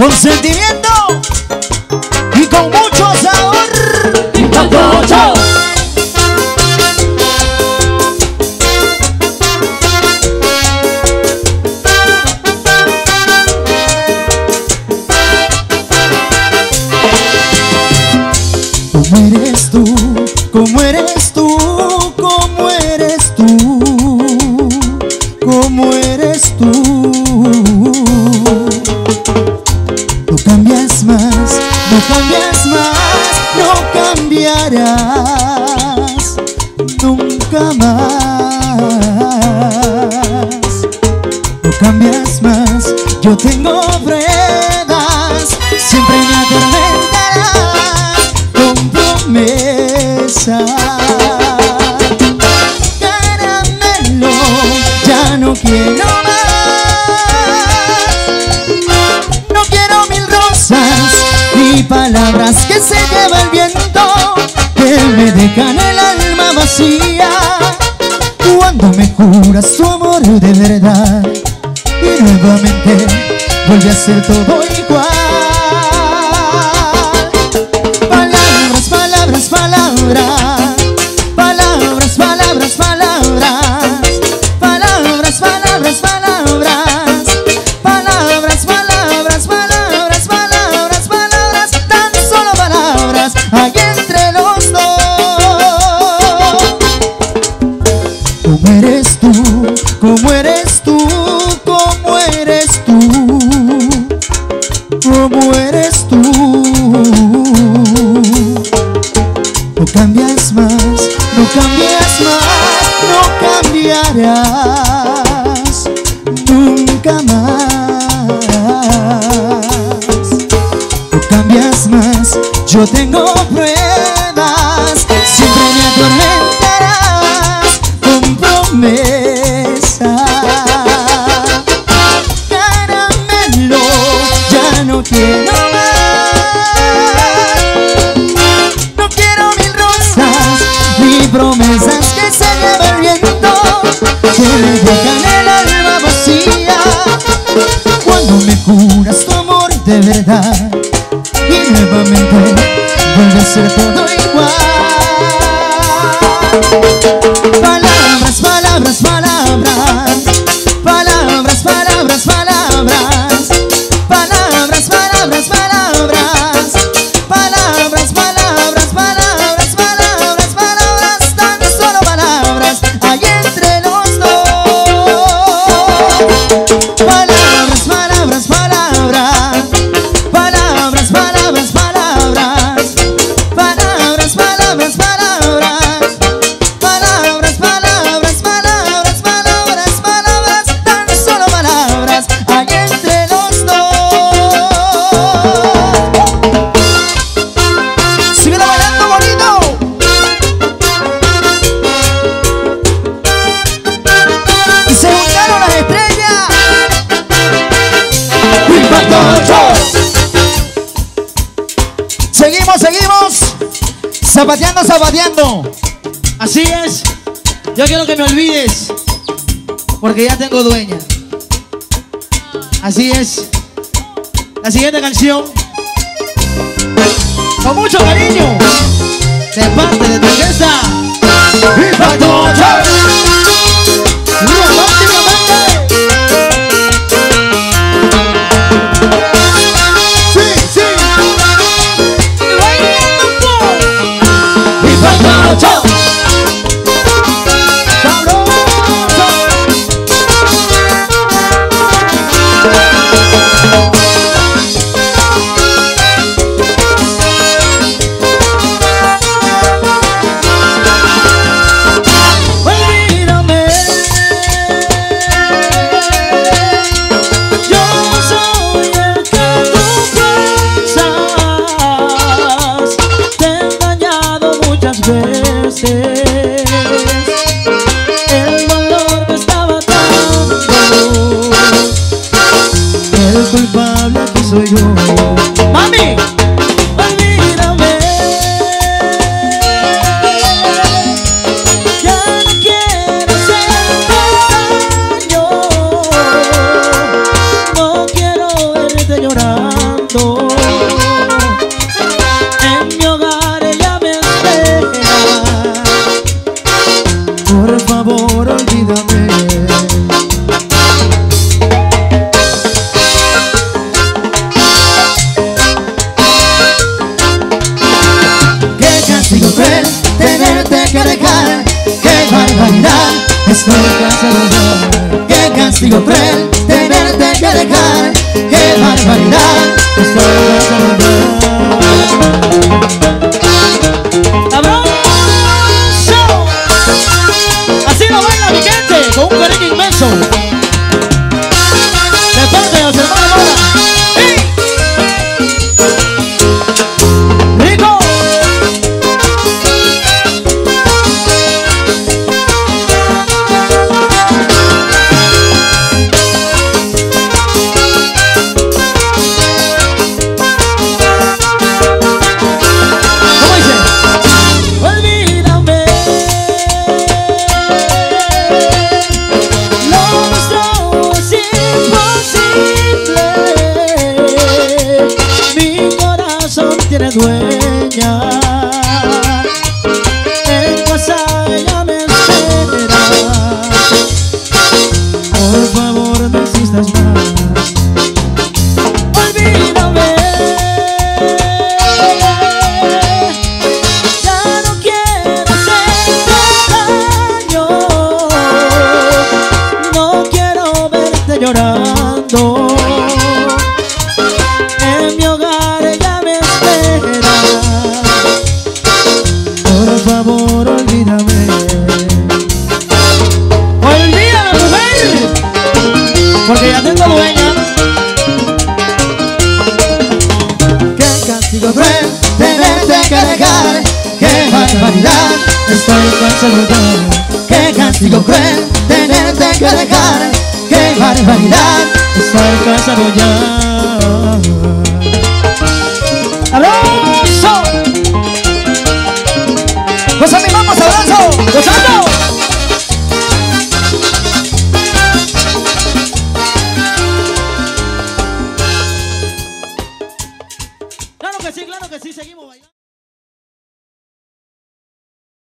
con yo tengo pruebas, siempre me atormentarás con promesas. Caramelo, ya no quiero más. No quiero mil rosas ni palabras que se lleva el viento, que me dejan el alma vacía. Cuando me juras tu amor de verdad nuevamente a ser todo igual. Yo tengo pruebas, siempre me atormentarás con promesas. Caramelo, ya no quiero más. No quiero mil rosas ni promesas que se lleva el viento, que me dejan el alma vacía. Cuando me curas tu amor de verdad y nuevamente vuelve a ser todo igual. Seguimos, seguimos. Zapateando, zapateando. Así es. Yo quiero que me olvides. Porque ya tengo dueña. Así es. La siguiente canción. Con mucho cariño. De parte de tu orquesta. Estoy cansado ya. Qué castigo cruel Tenerte que dejar. Qué barbaridad. Estoy cansado ya. ¡Abrazo! Así lo baila mi gente Con un cariño inmenso porque ya tengo dueña. Qué castigo cruel tenerte que dejar, qué barbaridad, estoy conservador. Qué castigo cruel tenerte que dejar, qué barbaridad, estoy conservador. ¡Abrazo! Pues a mi vamos, abrazo.